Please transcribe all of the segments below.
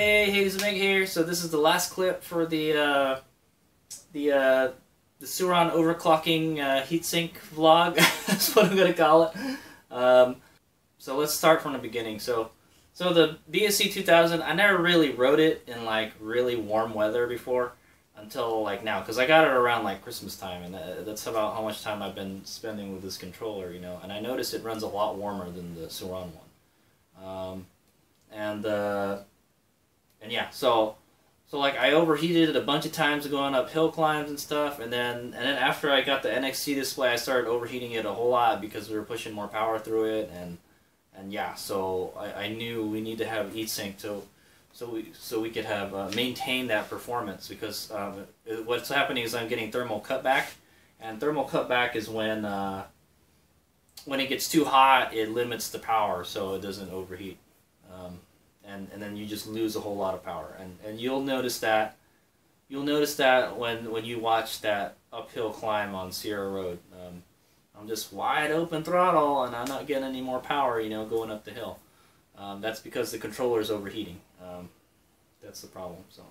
Hey, Hades Omega here. So this is the last clip for the uh, the uh, the Sur-Ron overclocking uh, heatsink vlog. That's what I'm gonna call it. Um, so let's start from the beginning. So so the BAC 2000, I never really rode it in like really warm weather before until like now because I got it around like Christmas time and uh, that's about how much time I've been spending with this controller, you know. And I noticed it runs a lot warmer than the Sur-Ron one. Um, and uh, and yeah, so so like I overheated it a bunch of times going up hill climbs and stuff, and then and then after I got the NXT display, I started overheating it a whole lot because we were pushing more power through it, and and yeah, so I, I knew we need to have heatsink to so we so we could have uh, maintain that performance because um, what's happening is I'm getting thermal cutback, and thermal cutback is when uh, when it gets too hot, it limits the power so it doesn't overheat. And, and then you just lose a whole lot of power. And, and you'll notice that you'll notice that when, when you watch that uphill climb on Sierra Road. Um, I'm just wide open throttle and I'm not getting any more power, you know, going up the hill. Um, that's because the controller is overheating. Um, that's the problem. So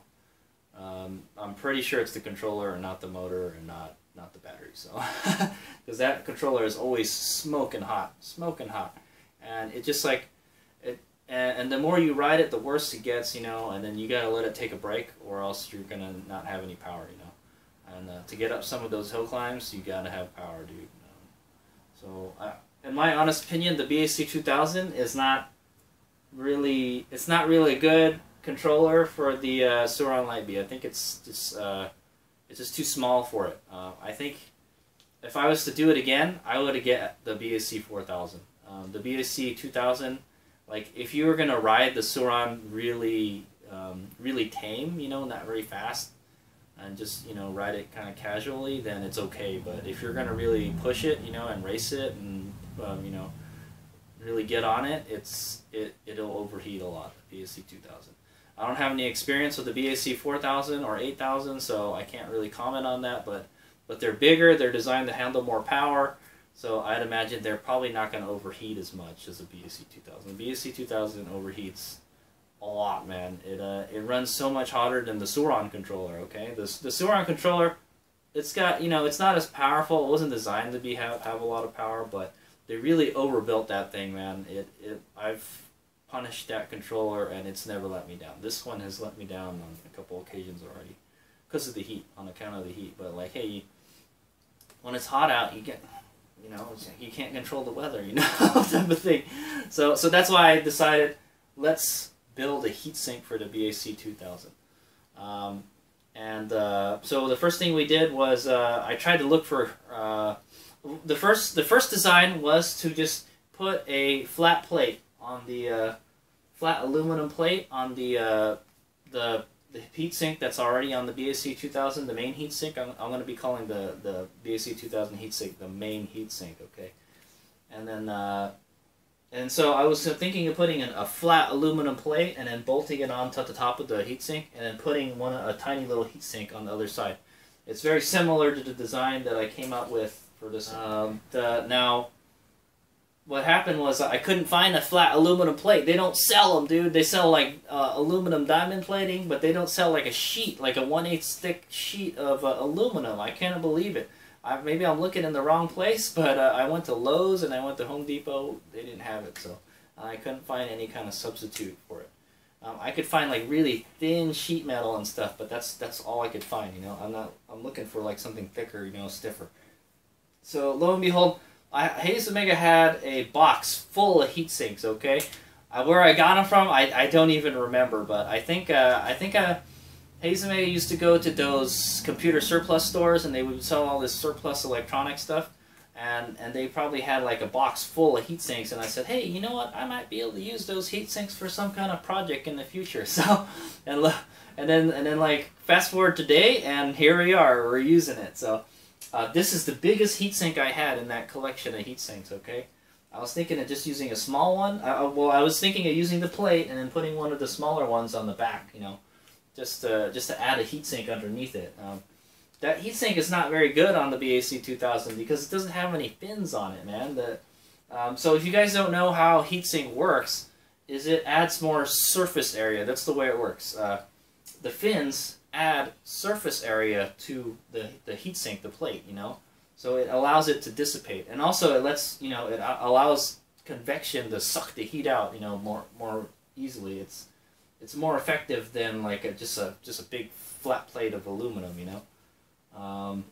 um, I'm pretty sure it's the controller and not the motor and not not the battery. So because that controller is always smoking hot, smoking hot, and it just like and, and the more you ride it, the worse it gets, you know. And then you gotta let it take a break, or else you're gonna not have any power, you know. And uh, to get up some of those hill climbs, you gotta have power, dude. Um, so, in my honest opinion, the BAC 2000 is not really it's not really a good controller for the uh, Sur-Ron Light Bee. I think it's just uh, it's just too small for it. Uh, I think if I was to do it again, I would get the BAC 4000. Um, the BAC 2000 like if you were gonna ride the Sur-Ron really um, really tame, you know, not very fast, and just you know ride it kind of casually, then it's okay. But if you're gonna really push it, you know, and race it, and um, you know, really get on it, it's it it'll overheat a lot. The BAC 2000. I don't have any experience with the BAC 4000 or 8000, so I can't really comment on that. But but they're bigger. They're designed to handle more power. So I'd imagine they're probably not going to overheat as much as a BAC 2000. The BAC 2000 overheats a lot, man. It uh, it runs so much hotter than the Sur-Ron controller. Okay, the the Sur-Ron controller, it's got you know it's not as powerful. It wasn't designed to be have have a lot of power, but they really overbuilt that thing, man. It it I've punished that controller and it's never let me down. This one has let me down on a couple occasions already because of the heat, on account of the heat. But like, hey, when it's hot out, you get you know, you can't control the weather, you know, type of thing. So, so that's why I decided let's build a heatsink for the BAC 2000. Um, and uh, so the first thing we did was uh, I tried to look for uh, the first the first design was to just put a flat plate on the uh, flat aluminum plate on the uh, the the heat sink that's already on the BAC 2000, the main heat sink, I'm, I'm going to be calling the, the BAC 2000 heat sink the main heat sink, okay? And then, uh, and so I was thinking of putting in a flat aluminum plate and then bolting it onto the top of the heat sink and then putting one a tiny little heat sink on the other side. It's very similar to the design that I came up with for this. Um, the, now, what happened was I couldn't find a flat aluminum plate. They don't sell them, dude. They sell like uh, aluminum diamond plating, but they don't sell like a sheet, like a 1 8 thick sheet of uh, aluminum. I can't believe it. I, maybe I'm looking in the wrong place, but uh, I went to Lowe's and I went to Home Depot. They didn't have it, so I couldn't find any kind of substitute for it. Um, I could find like really thin sheet metal and stuff, but that's that's all I could find. You know, I'm not. I'm looking for like something thicker, you know, stiffer. So lo and behold, I, Hades Omega had a box full of heat sinks. Okay, uh, where I got them from, I, I don't even remember. But I think uh, I think uh, Hades Omega used to go to those computer surplus stores, and they would sell all this surplus electronic stuff. and and they probably had like a box full of heat sinks and I said hey you know what I might be able to use those heat sinks for some kind of project in the future so and and then and then like fast forward today and here we are we're using it so uh, this is the biggest heatsink I had in that collection of heatsinks, okay I was thinking of just using a small one well I was thinking of using the plate and then putting one of the smaller ones on the back you know just uh, just to add a heatsink underneath it um, that heatsink is not very good on the BAC 2000 because it doesn't have any fins on it, man. The, um, so if you guys don't know how heatsink works, is it adds more surface area. That's the way it works. Uh, the fins add surface area to the, the heatsink, the plate, you know? So it allows it to dissipate. And also it lets, you know, it allows convection to suck the heat out, you know, more more easily. It's it's more effective than like a, just a just a big flat plate of aluminum, you know? Um,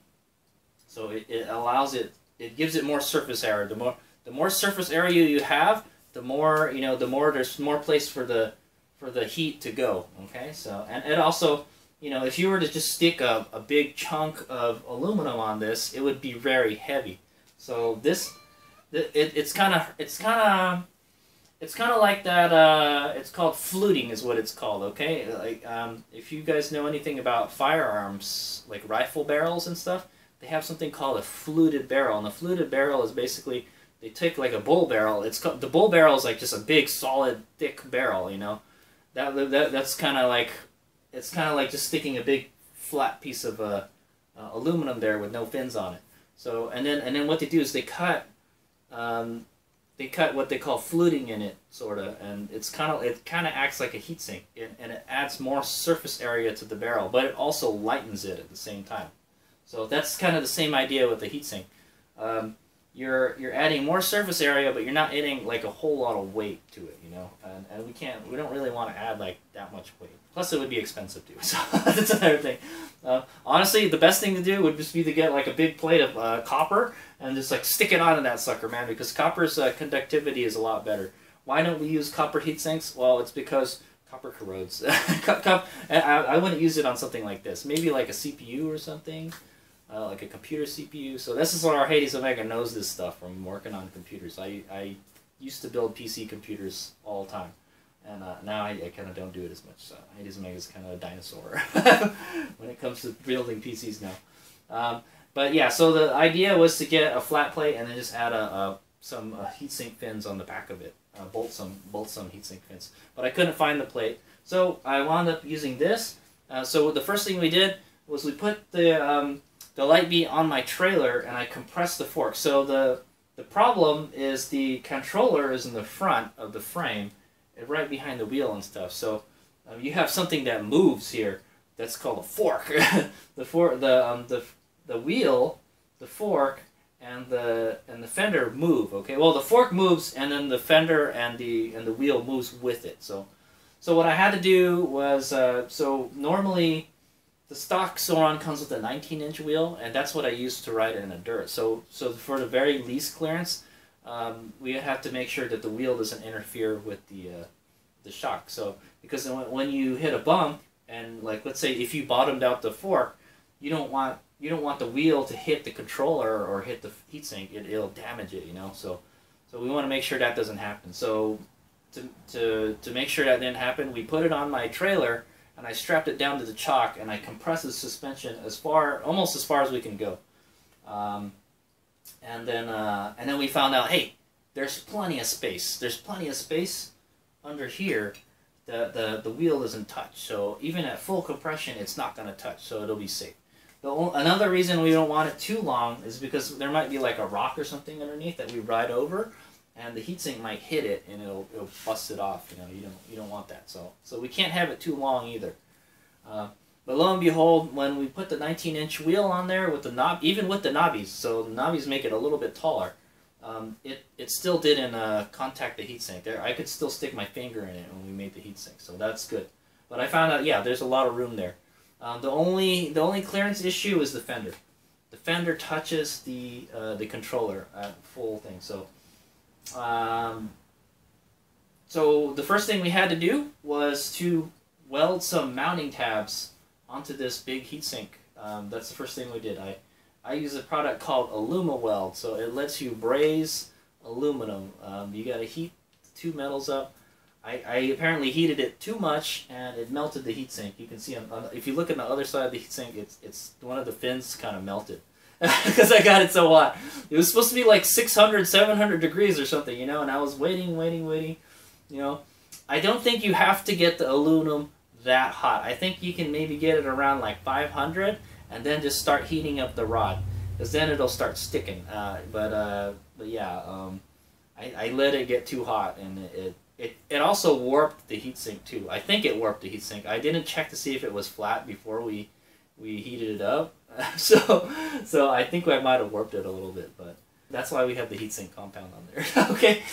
so it, it allows it, it gives it more surface area. The more, the more surface area you have, the more, you know, the more there's more place for the, for the heat to go. Okay, so, and it also, you know, if you were to just stick a, a big chunk of aluminum on this, it would be very heavy. So this, it, it's kind of, it's kind of, it's kind of like that. Uh, it's called fluting, is what it's called. Okay, like um, if you guys know anything about firearms, like rifle barrels and stuff, they have something called a fluted barrel, and a fluted barrel is basically they take like a bull barrel. It's called, the bull barrel is like just a big, solid, thick barrel. You know, that, that that's kind of like it's kind of like just sticking a big flat piece of uh, uh, aluminum there with no fins on it. So and then and then what they do is they cut. Um, they cut what they call fluting in it, sort of, and it's kind of it kind of acts like a heat sink, it, and it adds more surface area to the barrel, but it also lightens it at the same time. So that's kind of the same idea with the heat sink. Um, you're you're adding more surface area, but you're not adding like a whole lot of weight to it, you know. And, and we can't, we don't really want to add like that much weight. Plus, it would be expensive too. So that's another thing. Uh, honestly, the best thing to do would just be to get like a big plate of uh, copper and just like stick it onto that sucker, man, because copper's uh, conductivity is a lot better. Why don't we use copper heat sinks? Well, it's because copper corrodes. I, I wouldn't use it on something like this. Maybe like a CPU or something, uh, like a computer CPU. So this is what our Hades Omega knows this stuff from working on computers. I, I used to build PC computers all the time. And uh, now I, I kind of don't do it as much. So Hades Omega is kind of a dinosaur when it comes to building PCs now. Um, but yeah, so the idea was to get a flat plate and then just add a, a some uh, heatsink fins on the back of it. Uh, bolt some bolt some heatsink fins. But I couldn't find the plate, so I wound up using this. Uh, so the first thing we did was we put the um, the Light Bee on my trailer and I compressed the fork. So the the problem is the controller is in the front of the frame, right behind the wheel and stuff. So um, you have something that moves here. That's called a fork. the for the um, the the wheel, the fork, and the and the fender move. Okay, well the fork moves, and then the fender and the and the wheel moves with it. So, so what I had to do was uh, so normally the stock Sur-Ron comes with a 19 inch wheel, and that's what I used to ride in a dirt. So so for the very least clearance, um, we have to make sure that the wheel doesn't interfere with the uh, the shock. So because when you hit a bump and like let's say if you bottomed out the fork, you don't want you don't want the wheel to hit the controller or hit the heatsink. It, it'll damage it, you know. So, so we want to make sure that doesn't happen. So, to, to, to make sure that didn't happen, we put it on my trailer and I strapped it down to the chock and I compressed the suspension as far, almost as far as we can go. Um, and then, uh, and then we found out, hey, there's plenty of space. There's plenty of space under here. The, the, the wheel doesn't touch. So even at full compression, it's not going to touch. So it'll be safe. The another reason we don't want it too long is because there might be like a rock or something underneath that we ride over, and the heatsink might hit it and it'll, it'll bust it off. You know, you don't you don't want that. So so we can't have it too long either. Uh, but lo and behold, when we put the 19-inch wheel on there with the knob, even with the knobbies, so the knobbies make it a little bit taller. Um, it it still didn't uh, contact the heatsink. There, I could still stick my finger in it when we made the heatsink, so that's good. But I found out, yeah, there's a lot of room there. Um, the only the only clearance issue is the fender. The fender touches the uh, the controller at full thing. So, um, so the first thing we had to do was to weld some mounting tabs onto this big heatsink. Um, that's the first thing we did. I I use a product called AlumaWeld. So it lets you braze aluminum. Um, you got to heat two metals up. I, I apparently heated it too much and it melted the heatsink. You can see on, on, if you look on the other side of the heatsink, it's it's one of the fins kind of melted because I got it so hot. It was supposed to be like 600, 700 degrees or something, you know, and I was waiting, waiting, waiting, you know. I don't think you have to get the aluminum that hot. I think you can maybe get it around like 500 and then just start heating up the rod because then it'll start sticking. Uh, but uh, but yeah, um, I, I let it get too hot and it, it it also warped the heatsink too. I think it warped the heatsink. I didn't check to see if it was flat before we we heated it up. so so I think I might have warped it a little bit, but that's why we have the heatsink compound on there. okay,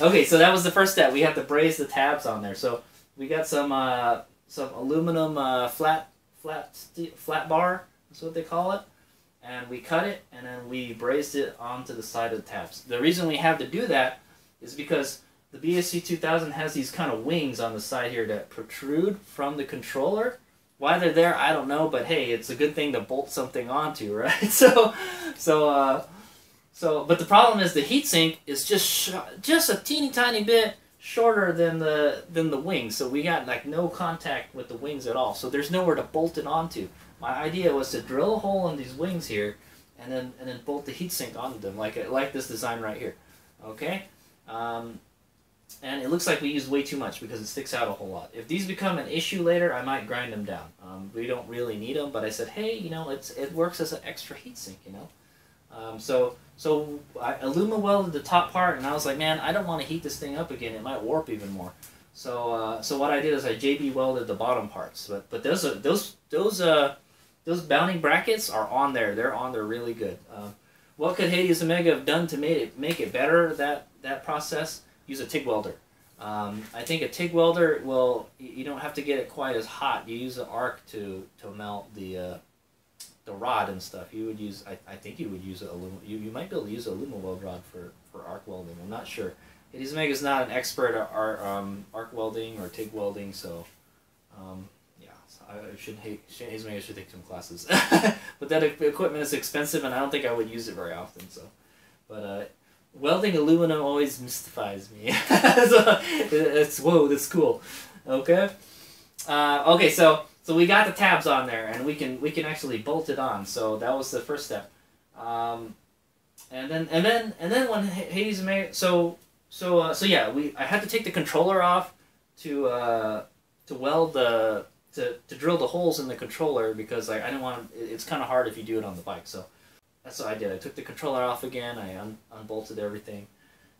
okay. So that was the first step. We have to braze the tabs on there. So we got some uh, some aluminum uh, flat flat flat bar. That's what they call it and we cut it and then we brazed it onto the side of the tabs. The reason we have to do that is because the BAC 2000 has these kind of wings on the side here that protrude from the controller. Why they're there, I don't know, but hey, it's a good thing to bolt something onto, right? So, so, uh, so, but the problem is the heatsink is just just a teeny tiny bit shorter than the than the wings, so we got like no contact with the wings at all. So there's nowhere to bolt it onto. My idea was to drill a hole in these wings here, and then and then bolt the heatsink onto them, like like this design right here. Okay, um, and it looks like we used way too much because it sticks out a whole lot. If these become an issue later, I might grind them down. Um, we don't really need them, but I said, hey, you know, it's it works as an extra heatsink, you know. Um, so so I Aluma welded the top part, and I was like, man, I don't want to heat this thing up again. It might warp even more. So uh, so what I did is I JB welded the bottom parts, but but those are, those those uh those bounding brackets are on there. They're on there really good. Uh, what could Hades Omega have done to make it make it better that that process? Use a TIG welder. Um, I think a TIG welder will you don't have to get it quite as hot. You use an arc to to melt the uh, the rod and stuff. You would use I, I think you would use a aluminum. You, you might be able to use a aluminum weld rod for, for arc welding. I'm not sure. Hades Omega is not an expert at ar, um, arc welding or TIG welding, so um, I should hate maybe I should take some classes. but that equipment is expensive, and I don't think I would use it very often. So, but uh, welding aluminum always mystifies me. so, it's whoa, that's cool. Okay. Uh, okay, so so we got the tabs on there, and we can we can actually bolt it on. So that was the first step. Um, and then and then and then when Hades made so so uh, so yeah, we I had to take the controller off to uh, to weld the to, to drill the holes in the controller because I, I didn't want to, it's kind of hard if you do it on the bike. So that's what I did. I took the controller off again. I un, unbolted everything,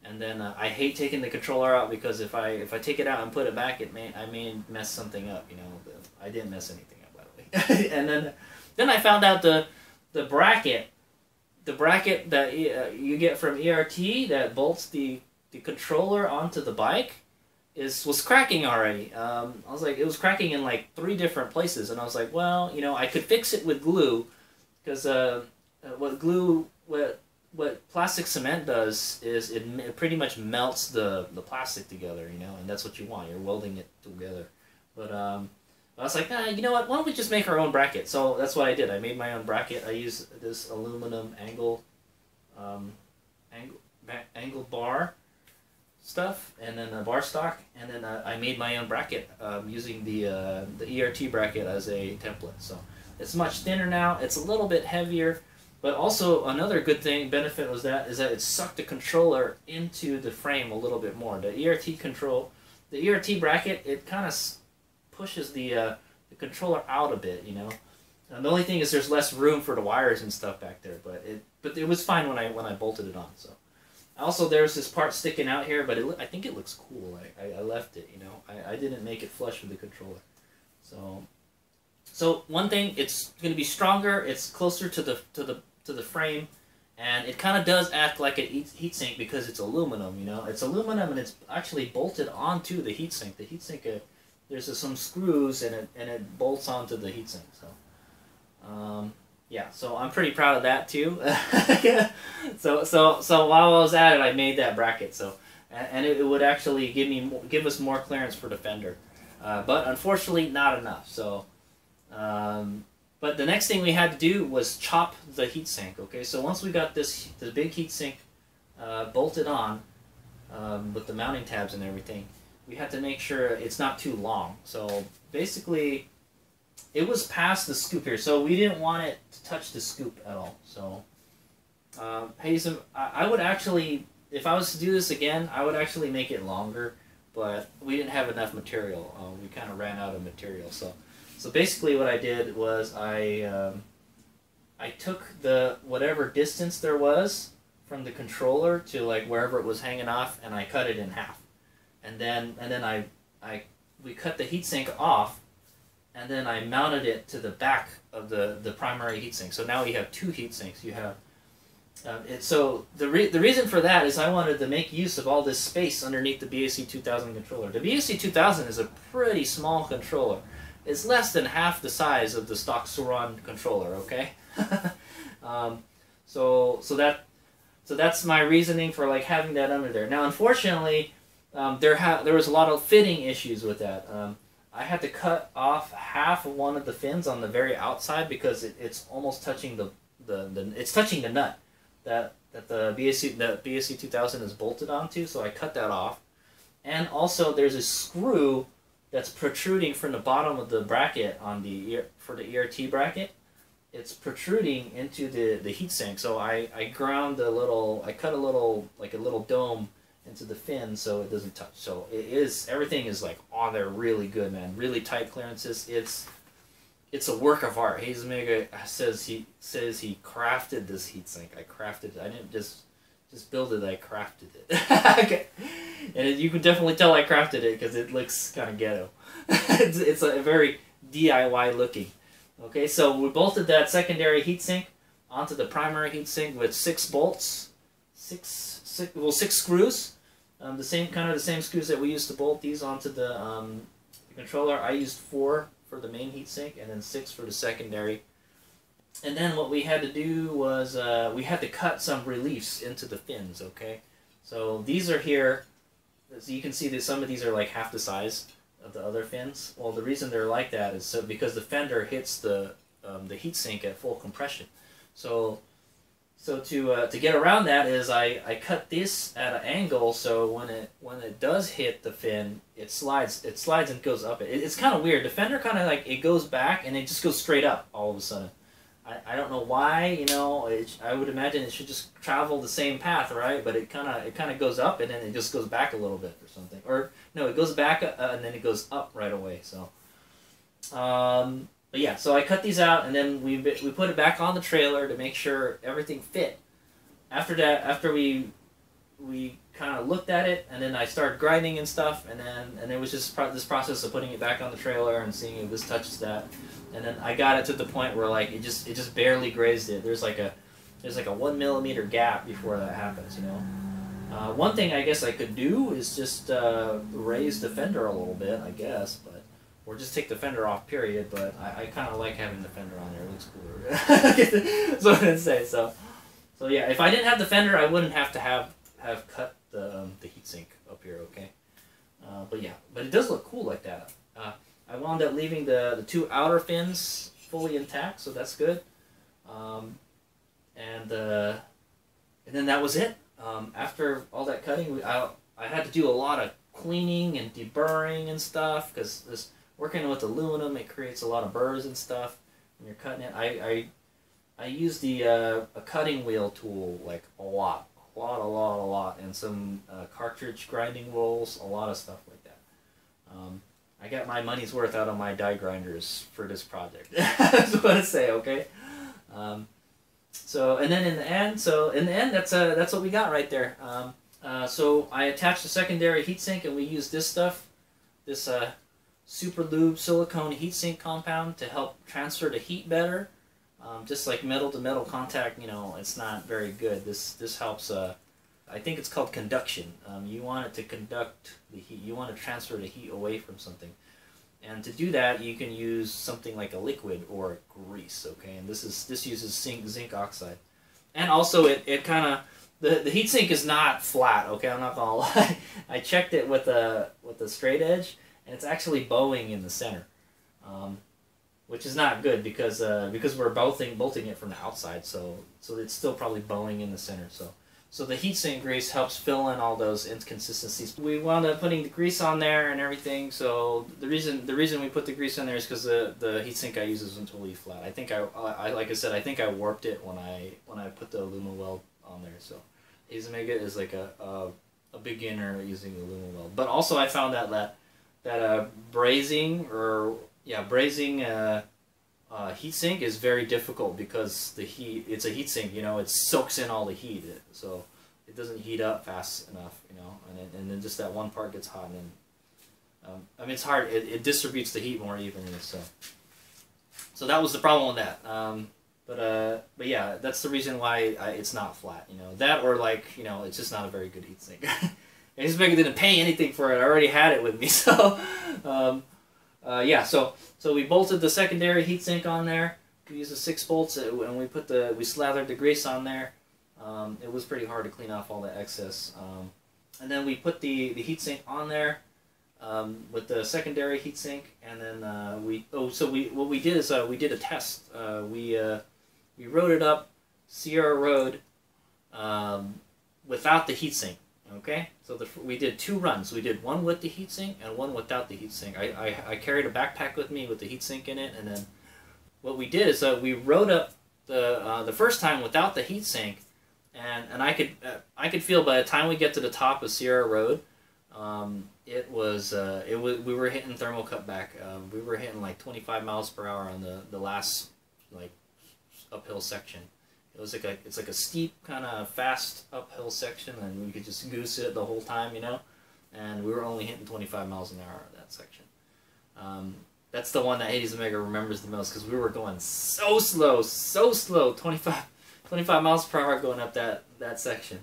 and then uh, I hate taking the controller out because if I if I take it out and put it back, it may I may mess something up. You know, I didn't mess anything up by the way. and then then I found out the the bracket, the bracket that uh, you get from ERT that bolts the the controller onto the bike is was cracking already. Um, I was like, it was cracking in like three different places, and I was like, well, you know, I could fix it with glue, because uh, uh, what glue, what what plastic cement does is it, it pretty much melts the the plastic together, you know, and that's what you want. You're welding it together. But um, I was like, nah, you know what? Why don't we just make our own bracket? So that's what I did. I made my own bracket. I used this aluminum angle, um, angle, angle bar stuff, and then a bar stock, and then uh, I made my own bracket um, using the uh, the ERT bracket as a template. So it's much thinner now. It's a little bit heavier, but also another good thing benefit was that is that it sucked the controller into the frame a little bit more. The ERT control, the ERT bracket, it kind of pushes the uh, the controller out a bit, you know. And the only thing is there's less room for the wires and stuff back there, but it but it was fine when I when I bolted it on. So. Also, there's this part sticking out here, but it, I think it looks cool. I, I, I left it, you know. I, I didn't make it flush with the controller. So, so one thing, it's going to be stronger. It's closer to the to the to the frame, and it kind of does act like a heat sink because it's aluminum. You know, it's aluminum and it's actually bolted onto the heatsink. The heatsink, uh, there's uh, some screws and it and it bolts onto the heatsink. So, um, yeah, so I'm pretty proud of that too. so so so while I was at it, I made that bracket. So and, it, it, would actually give me give us more clearance for defender, uh, but unfortunately not enough. So um, but the next thing we had to do was chop the heatsink. Okay, so once we got this the big heatsink uh, bolted on um, with the mounting tabs and everything, we had to make sure it's not too long. So basically, it was past the scoop here, so we didn't want it to touch the scoop at all. So, um, Hazen, I, I would actually, if I was to do this again, I would actually make it longer, but we didn't have enough material. Uh, we kind of ran out of material, so. So basically, what I did was I um, I took the whatever distance there was from the controller to like wherever it was hanging off, and I cut it in half, and then and then I I we cut the heatsink off, and then I mounted it to the back of the the primary heatsink. So now you have two heatsinks. You have um, it, so the re- the reason for that is I wanted to make use of all this space underneath the BAC 2000 controller. The BAC 2000 is a pretty small controller is less than half the size of the stock Sur-Ron controller. Okay, um, so so that so that's my reasoning for like having that under there. Now, unfortunately, um, there ha- there was a lot of fitting issues with that. Um, I had to cut off half of one of the fins on the very outside because it, it's almost touching the, the, the it's touching the nut that that the BSC the BAC 2000 is bolted onto. So I cut that off, and also there's a screw that's protruding from the bottom of the bracket on the for the ERT bracket. It's protruding into the the heatsink. So I I ground a little. I cut a little like a little dome into the fin so it doesn't touch. So it is everything is like on there really good, man. Really tight clearances. It's it's a work of art. Hayes says he says he crafted this heatsink. I crafted it. I didn't just just build it. I crafted it. okay. And it, you can definitely tell I crafted it because it looks kind of ghetto. it's, it's a very DIY looking. Okay, so we bolted that secondary heatsink onto the primary heatsink with six bolts, six, six well six screws, um, the same kind of the same screws that we used to bolt these onto the, um, the controller. I used four for the main heatsink and then six for the secondary and then what we had to do was uh, we had to cut some reliefs into the fins, okay? So these are here. So you can see that some of these are like half the size of the other fins. Well, the reason they're like that is so because the fender hits the um, the heatsink at full compression. So so to uh, to get around that is I, I cut this at an angle so when it when it does hit the fin it slides it slides and goes up. It, it's kind of weird. The fender kind of like it goes back and it just goes straight up all of a sudden. I, I don't know why, you know, it, I would imagine it should just travel the same path, right? But it kind of it kind of goes up and then it just goes back a little bit or something. Or no, it goes back uh, and then it goes up right away. So, um, but yeah, so I cut these out and then we we put it back on the trailer to make sure everything fit. After that, after we we kind of looked at it and then I started grinding and stuff and then and it was just pro- this process of putting it back on the trailer and seeing if this touches that and then I got it to the point where like it just it just barely grazed it. There's like a there's like a one millimeter gap before that happens, you know. Uh, one thing I guess I could do is just uh, raise the fender a little bit, I guess, but or just take the fender off. Period. But I, I kind of like having the fender on there. It looks cooler. so I didn't say so. So yeah, if I didn't have the fender, I wouldn't have to have have cut the um, the heatsink up here. Okay. Uh, but yeah, but it does look cool like that. Uh, I wound up leaving the, the two outer fins fully intact, so that's good. Um, and uh, and then that was it. Um, after all that cutting, we, I, I had to do a lot of cleaning and deburring and stuff because this working with aluminum it creates a lot of burrs and stuff when you're cutting it. I I, I use the uh, a cutting wheel tool like a lot, a lot, a lot, lot, and some uh, cartridge grinding rolls, a lot of stuff like that. Um, I got my money's worth out of my die grinders for this project. That's what I say, okay? Um, so and then in the end, so in the end, that's uh, that's what we got right there. Um, uh, so I attached the secondary heatsink, and we used this stuff, this uh, super lube silicone heatsink compound to help transfer the heat better. Um, just like metal to metal contact, you know, it's not very good. This this helps. Uh, I think it's called conduction. Um, you want it to conduct the heat. You want to transfer the heat away from something. And to do that, you can use something like a liquid or grease, okay? And this is this uses zinc, zinc oxide. And also, it, it kind of, the, the heat sink is not flat, okay? I'm not going to lie. I checked it with a, with a straight edge, and it's actually bowing in the center. Um, which is not good because uh, because we're bolting bolting it from the outside, so so it's still probably bowing in the center. So so the heatsink grease helps fill in all those inconsistencies. We wound up putting the grease on there and everything. So the reason the reason we put the grease on there is because the the heatsink I use isn't totally flat. I think I, I like I said I think I warped it when I when I put the aluminum weld on there. So Hades Omega is like a, a a beginner using the aluminum weld. But also I found that that that uh, brazing or yeah brazing uh, uh, heat sink is very difficult because the heat it's a heat sink you know it soaks in all the heat. So it doesn't heat up fast enough you know and then, and then just that one part gets hot and then, um, I mean it's hard it, it distributes the heat more evenly so. So that was the problem with that um, but uh, but yeah that's the reason why I, it's not flat you know that or like you know it's just not a very good heat sink. Hades Omega didn't pay anything for it. I already had it with me so um, uh, yeah, so so we bolted the secondary heatsink on there. We used the six bolts, uh, and we put the we slathered the grease on there. Um, it was pretty hard to clean off all the excess. Um, and then we put the the heatsink on there um, with the secondary heatsink, and then uh, we oh so we what we did is uh, we did a test. Uh, we uh, we rode it up Sierra Road um, without the heatsink. Okay, so the, we did two runs. We did one with the heatsink and one without the heatsink. I, I, I carried a backpack with me with the heatsink in it, and then what we did is uh, we rode up the uh, the first time without the heatsink, and and I could uh, I could feel by the time we get to the top of Sierra Road, um, it was uh, it was we were hitting thermal cutback. Um, we were hitting like 25 miles per hour on the the last like uphill section. It was like a it's like a steep kind of fast uphill section, and we could just goose it the whole time, you know. And we were only hitting 25 miles an hour that section. Um, that's the one that Hades Omega remembers the most because we were going so slow, so slow, 25, 25 miles per hour going up that that section.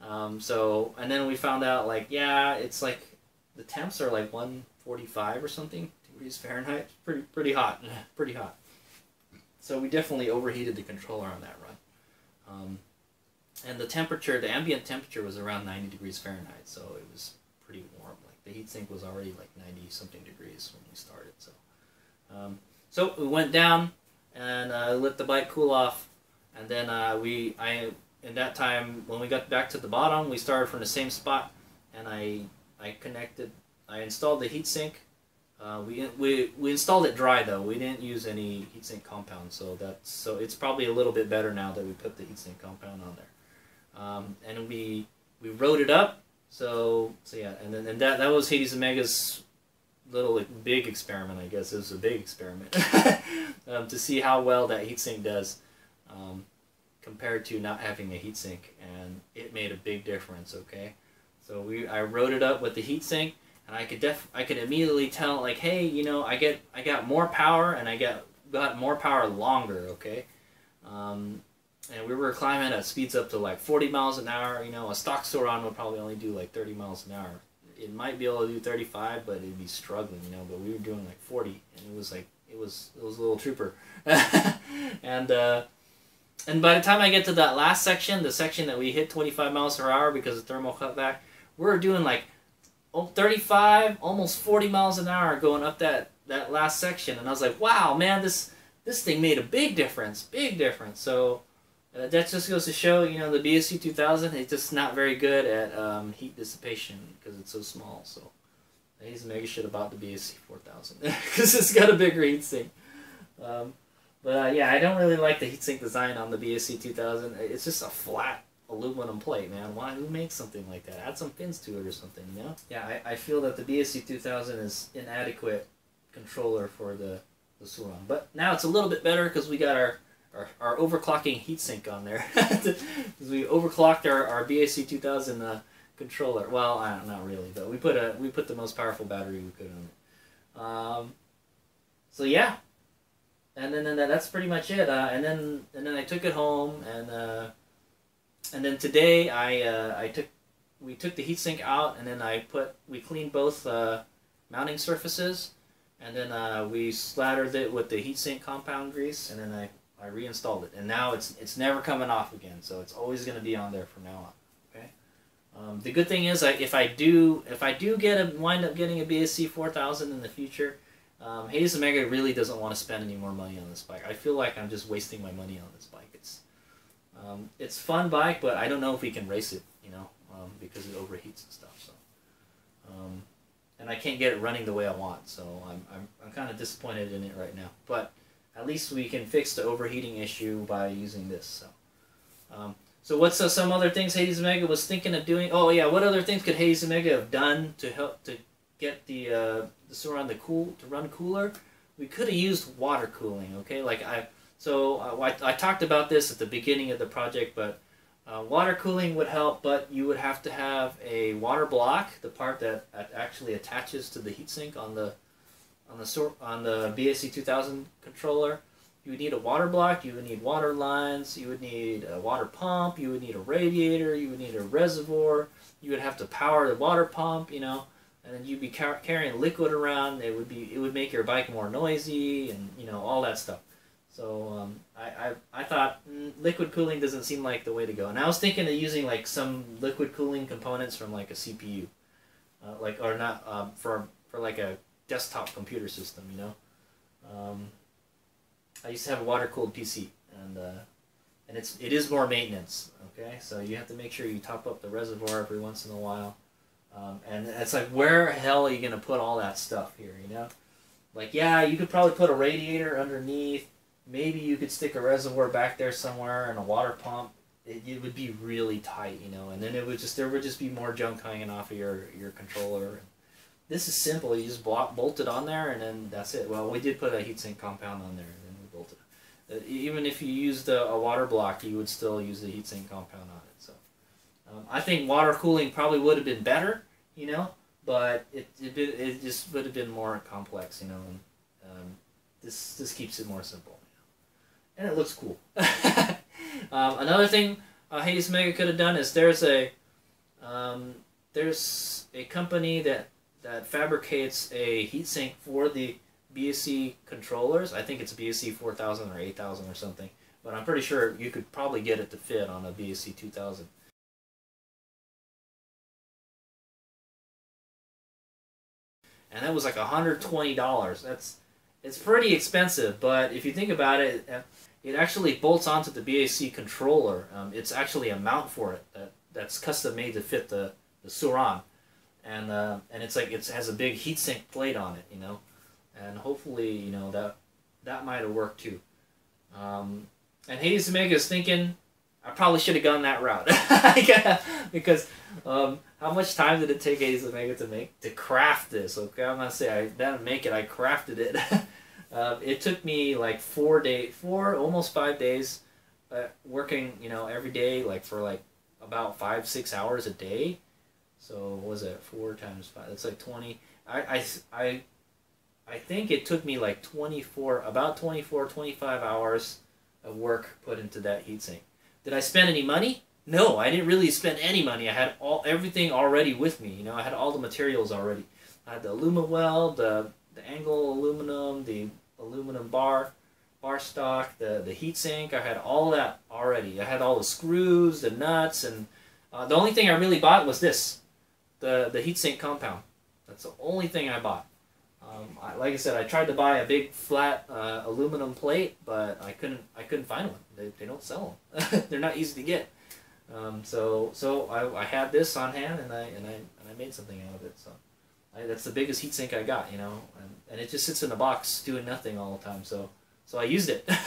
Um, so and then we found out like yeah, it's like the temps are like 145 or something degrees Fahrenheit. Pretty pretty hot, pretty hot. So we definitely overheated the controller on that run. Um, and the temperature, the ambient temperature was around 90 degrees Fahrenheit, so it was pretty warm. Like the heatsink was already like 90 something degrees when we started. So, um, so we went down and uh, let the bike cool off, and then uh, we, I, in that time when we got back to the bottom, we started from the same spot, and I, I connected, I installed the heatsink uh, we, we, we installed it dry though. We didn't use any heatsink compound, so that's so it's probably a little bit better now that we put the heatsink compound on there. Um, and we we wrote it up. So so yeah, and then and that that was Hades Omega's little like, big experiment. I guess it was a big experiment um, to see how well that heatsink does um, compared to not having a heatsink, and it made a big difference. Okay, so we I wrote it up with the heatsink and I could def I could immediately tell like, hey, you know, I get I got more power and I get got more power longer, okay. Um, and we were climbing at speeds up to like 40 miles an hour. You know, a stock Sur-Ron would probably only do like 30 miles an hour. It might be able to do 35, but it'd be struggling, you know. But we were doing like 40, and it was like it was it was a little trooper. and uh, and by the time I get to that last section, the section that we hit 25 miles per hour because of thermal cutback, we're doing like 35, almost 40 miles an hour going up that, that last section. And I was like, wow, man, this, this thing made a big difference, big difference. So uh, that just goes to show, you know, the BAC 2000 is just not very good at um, heat dissipation because it's so small. So he's mega shit about the BAC 4000 because it's got a bigger heat sink. Um, but uh, yeah, I don't really like the heatsink design on the BAC 2000. It's just a flat aluminum plate, man. Why? Who makes something like that? Add some fins to it or something, you know? Yeah, I, I feel that the BAC 2000 is inadequate controller for the, the Sur-Ron. But now it's a little bit better because we got our, our, our overclocking heatsink on there. Because we overclocked our, our BAC 2000 uh, controller. Well, uh, not really, but we put a we put the most powerful battery we could on it. Um, so yeah, and then, then that's pretty much it. Uh, and then and then I took it home and uh, and then today I uh, I took we took the heatsink out and then I put we cleaned both uh, mounting surfaces and then uh, we slathered it with the heatsink compound grease and then I, I reinstalled it and now it's it's never coming off again so it's always going to be on there from now on okay um, the good thing is I, if I do if I do get a wind up getting a BAC 4000 in the future Um, Hades Omega really doesn't want to spend any more money on this bike. I feel like I'm just wasting my money on this bike. It's um, it's fun bike, but I don't know if we can race it, you know, um, because it overheats and stuff. So, um, and I can't get it running the way I want. So I'm I'm, I'm kind of disappointed in it right now. But at least we can fix the overheating issue by using this. So. Um, so what's uh, some other things Hades Omega was thinking of doing? Oh yeah, what other things could Hades Omega have done to help to get the uh, the Sur-Ron the cool to run cooler? We could have used water cooling. Okay, like I so uh, I, I talked about this at the beginning of the project, but uh, water cooling would help, but you would have to have a water block, the part that actually attaches to the heatsink on the on the on the BAC 2000 controller you would need a water block, you would need water lines, you would need a water pump, you would need a radiator, you would need a reservoir, you would have to power the water pump, you know, and then you'd be car carrying liquid around. It would be it would make your bike more noisy and you know all that stuff. So um, I, I I thought mm, liquid cooling doesn't seem like the way to go. And I was thinking of using like some liquid cooling components from like a CPU, uh, like or not um, for for like a desktop computer system, you know. Um, I used to have a water cooled PC, and uh, and it's it is more maintenance. Okay, so you have to make sure you top up the reservoir every once in a while, um, and it's like where the hell are you gonna put all that stuff here? You know, like yeah, you could probably put a radiator underneath. Maybe you could stick a reservoir back there somewhere and a water pump. It, it would be really tight, you know, and then it would just there would just be more junk hanging off of your your controller. This is simple. You just block, bolt it on there, and then that's it. Well, we did put a heatsink compound on there and then we bolted. uh, even if you used a, a, water block, you would still use the heatsink compound on it. So um, I think water cooling probably would have been better, you know, but it, it, it just would have been more complex, you know, and um, this, this keeps it more simple. And it looks cool. um, another thing uh, Hades Omega could have done is there's a um, there's a company that that fabricates a heatsink for the BAC controllers. I think it's BAC 4000 or 8000 or something. But I'm pretty sure you could probably get it to fit on a BAC 2000. And that was like $120. That's it's pretty expensive, but if you think about it, uh, it actually bolts onto the BAC controller. Um, it's actually a mount for it that, that's custom made to fit the, the Sur-Ron. And, uh, and it's like it has a big heatsink plate on it, you know and hopefully you know that that might have worked too. Um, and Hades Omega is thinking I probably should have gone that route because um, how much time did it take Hades Omega to make to craft this? Okay, I'm gonna say I didn't make it. I crafted it. uh, it took me like four days, four almost five days, uh, working you know every day like for like about five six hours a day. So was it four times five? That's like twenty. I I I I think it took me like 24, about 24, 25 hours of work put into that heatsink. Did I spend any money? No, I didn't really spend any money. I had all everything already with me. You know, I had all the materials already. I had the aluminum weld, the the angle aluminum, the aluminum bar, bar stock, the the heatsink. I had all that already. I had all the screws, the nuts, and uh, the only thing I really bought was this, the the heatsink compound. That's the only thing I bought. Um, I, like I said, I tried to buy a big flat uh, aluminum plate, but I couldn't. I couldn't find one. They, they don't sell them. They're not easy to get. Um, so so I, I had this on hand, and I and I and I made something out of it. So I, that's the biggest heatsink I got, you know, and, and it just sits in a box doing nothing all the time. So so I used it.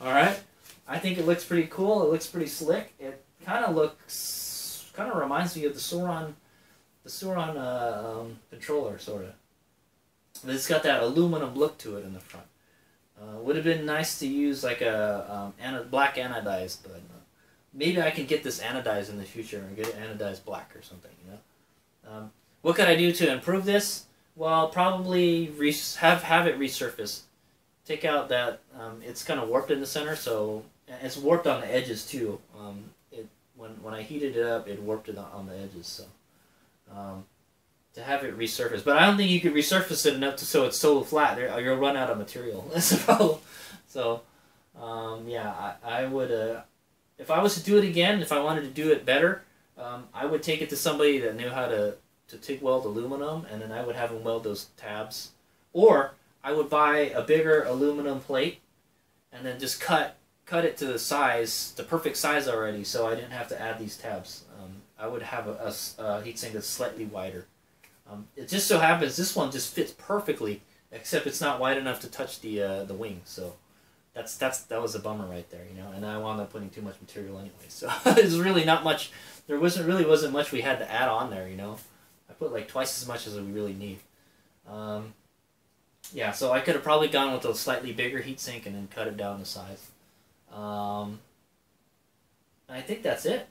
all right. I think it looks pretty cool. It looks pretty slick. It kind of looks kind of reminds me of the Sur-Ron the Sur-Ron uh, um, controller, sort of. It's got that aluminum look to it in the front. Uh, would have been nice to use like a um, black anodized, but uh, maybe I can get this anodized in the future and get it anodized black or something. You know, um, what could I do to improve this? Well, probably have have it resurface. Take out that um, it's kind of warped in the center, so it's warped on the edges too. Um, it when when I heated it up, it warped it on the edges. So um, to have it resurface. But I don't think you could resurface it enough to so it's so flat. There, You'll run out of material. That's the problem. So, um, yeah, I, I would, uh, if I was to do it again, if I wanted to do it better, um, I would take it to somebody that knew how to, to TIG weld aluminum, and then I would have them weld those tabs or I would buy a bigger aluminum plate and then just cut cut it to the size, the perfect size already, so I didn't have to add these tabs. Um, I would have a, a, a heatsink that's slightly wider. Um, it just so happens this one just fits perfectly, except it's not wide enough to touch the uh, the wing. So that's that's that was a bummer right there, you know. And I wound up putting too much material anyway, so there's really not much. There wasn't really wasn't much we had to add on there, you know. I put like twice as much as we really need. Um, yeah, so I could have probably gone with a slightly bigger heatsink and then cut it down to size. Um, I think that's it.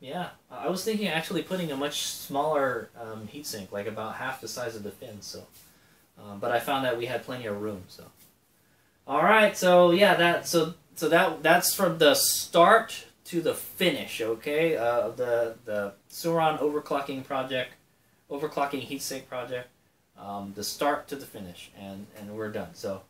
Yeah, I was thinking actually putting a much smaller um, heatsink, like about half the size of the fin. So, um, but I found that we had plenty of room. So, all right. So yeah, that so so that that's from the start to the finish. Okay, uh, the the Sur-Ron overclocking project, overclocking heatsink project, um, the start to the finish, and and we're done. So.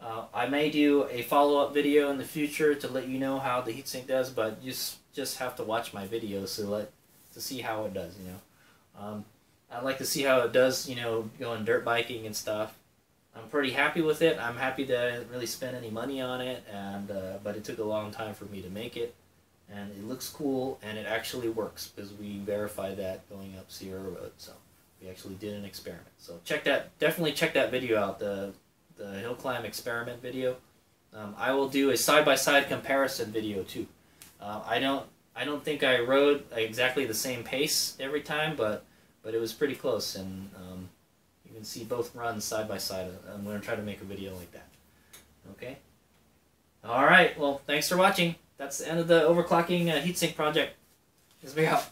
Uh, I may do a follow-up video in the future to let you know how the heatsink does, but just just have to watch my videos to let to see how it does. You know, um, I'd like to see how it does. You know, going dirt biking and stuff. I'm pretty happy with it. I'm happy that I didn't really spend any money on it, and uh, but it took a long time for me to make it, and it looks cool and it actually works because we verified that going up Sierra Road. So we actually did an experiment. So check that. Definitely check that video out. The the hill climb experiment video. Um, I will do a side by side comparison video too. Uh, I don't I don't think I rode exactly the same pace every time, but but it was pretty close, and um, you can see both runs side by side. I'm to try to make a video like that. Okay. All right. Well, thanks for watching. That's the end of the overclocking uh, heatsink project. Here's me out.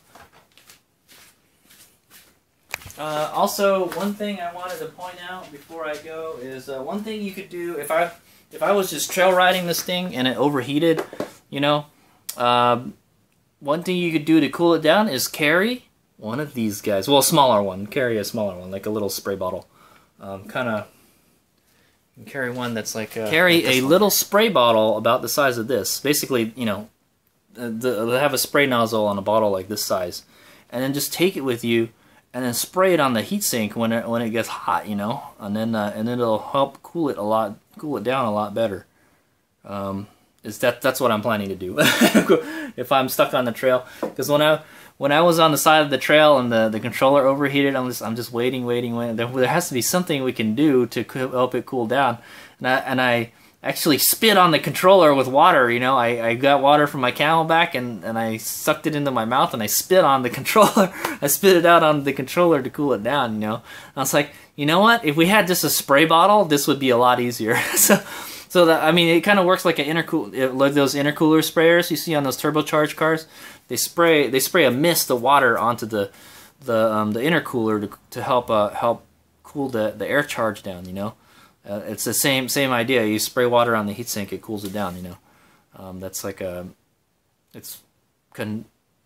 Uh, also, one thing I wanted to point out before I go is uh, one thing you could do if I if I was just trail riding this thing and it overheated, you know, um, one thing you could do to cool it down is carry one of these guys. Well, a smaller one. Carry a smaller one, like a little spray bottle. Um, kind of carry one that's like a, carry like a little spray bottle about the size of this. Basically, you know, they have a spray nozzle on a bottle like this size, and then just take it with you, and then spray it on the heatsink when it when it gets hot, you know, and then uh, and then it'll help cool it a lot, cool it down a lot better. Um, is that that's what I'm planning to do if I'm stuck on the trail. Because when I when I was on the side of the trail and the, the controller overheated, I'm just I'm just waiting, waiting, waiting. There, there has to be something we can do to help it cool down. And I and I actually spit on the controller with water. You know, I, I got water from my CamelBak and and I sucked it into my mouth and I spit on the controller. I spit it out on the controller to cool it down. You know, and I was like, you know what? If we had just a spray bottle, this would be a lot easier. so so that I mean, it kind of works like an intercool, like those intercooler sprayers you see on those turbocharged cars. They spray they spray a mist of water onto the the um, the intercooler to to help uh, help cool the the air charge down. You know, uh, it's the same same idea. You spray water on the heatsink, it cools it down. You know, um, that's like a it's con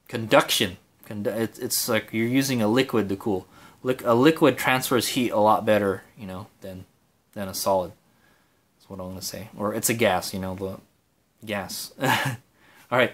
conduction. Con it, it's like you're using a liquid to cool. Lic a liquid transfers heat a lot better, you know, than than a solid. That's what I'm to say. Or it's a gas, you know, the gas. All right.